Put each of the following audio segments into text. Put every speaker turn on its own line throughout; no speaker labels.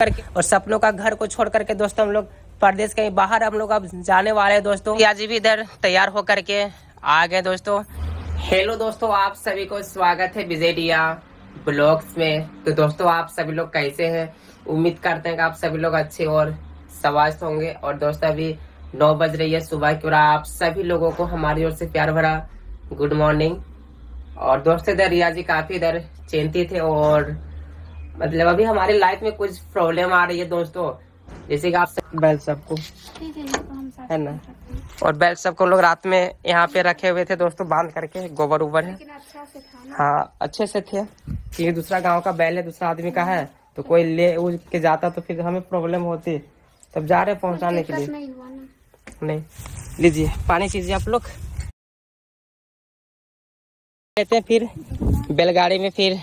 करके और सपनों का घर को छोड़ करके दोस्तों हम लोग परदेश कहीं बाहर हम लोग अब जाने वाले हैं दोस्तों। आज भी इधर तैयार होकर के आ गए दोस्तों। हेलो दोस्तों, आप सभी को स्वागत है विजेडिया ब्लॉग्स में। तो दोस्तों, आप सभी लोग कैसे हैं? उम्मीद करते हैं कि आप सभी लोग अच्छे और स्वस्थ होंगे। और दोस्तों, अभी नौ बज रही है सुबह की और आप सभी लोगों को हमारी ओर से प्यार भरा गुड मॉर्निंग। और दोस्तों, इधर रिया जी काफ़ी इधर चिंतित थे और मतलब अभी हमारी लाइफ में कुछ प्रॉब्लम आ रही है दोस्तों। जैसे कि आप बैल सबको।
है
ना? और बैल सबको लोग रात में यहाँ पे रखे हुए थे दोस्तों, बाँध करके, गोबर उबर है। हाँ अच्छे से थे। ये दूसरा गाँव का बैल है, दूसरा आदमी का है। तो कोई ले उड़ के जाता तो फिर हमें प्रॉब्लम होती। तब जा रहे पहुँचाने के लिए।
नहीं,
लीजिए, पानी पीजिए आप लोग। लेते हैं फिर, बैलगाड़ी में फिर।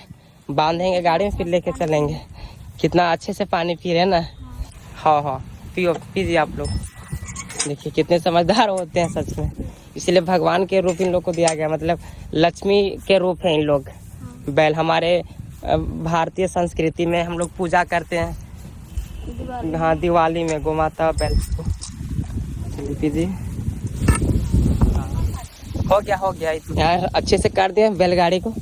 बांधेंगे गाड़ी में फिर लेके चलेंगे। कितना अच्छे से पानी पी रहे हैं ना। हाँ हाँ पियो पीजिए आप लोग। देखिए कितने समझदार होते हैं सच में। इसलिए भगवान के रूप इन लोग को दिया गया मतलब लक्ष्मी के रूप है इन लोग। बैल हमारे भारतीय संस्कृति में हम लोग पूजा करते हैं। हाँ दिवाली में गौ माता बैल को। पीजिए। हो। गया हो गया। यार अच्छे से कर दिए बैलगाड़ी को।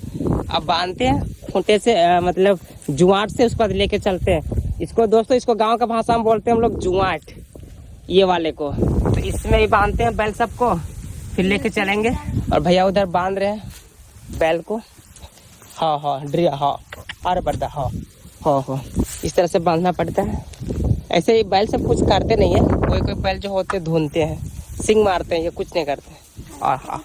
अब बांधते हैं खूंटे से अ, मतलब जुआट से उसको लेके चलते हैं। इसको दोस्तों इसको गाँव का भाषा में बोलते हैं हम लोग जुआट ये वाले को। तो इसमें ही बांधते हैं बैल सबको फिर लेके चलेंगे। और भैया उधर बाँध रहे हैं बैल को। हाँ हाँ ड्रिया हाँ अरे बरदा हाँ हाँ हाँ। इस तरह से बांधना पड़ता है। ऐसे ही बैल सब कुछ करते नहीं है। कोई कोई बैल जो होते हैं, धुनते हैं। सिंग मारते हैं ये कुछ नहीं करते। और हाँ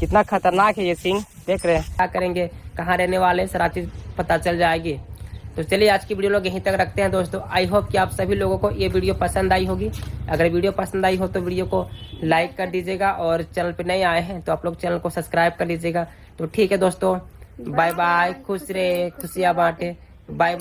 कितना खतरनाक है ये सिंह देख रहे हैं। क्या करेंगे? कहाँ रहने वाले सारा चीज़ पता चल जाएगी। तो चलिए, आज की वीडियो लोग यहीं तक रखते हैं दोस्तों। आई होप कि आप सभी लोगों को ये वीडियो पसंद आई होगी। अगर वीडियो पसंद आई हो तो वीडियो को लाइक कर दीजिएगा और चैनल पे नए आए हैं तो आप लोग चैनल को सब्सक्राइब कर लीजिएगा। तो ठीक है दोस्तों, बाय बाय, खुश रहे, खुशियाँ बांटे। बाय।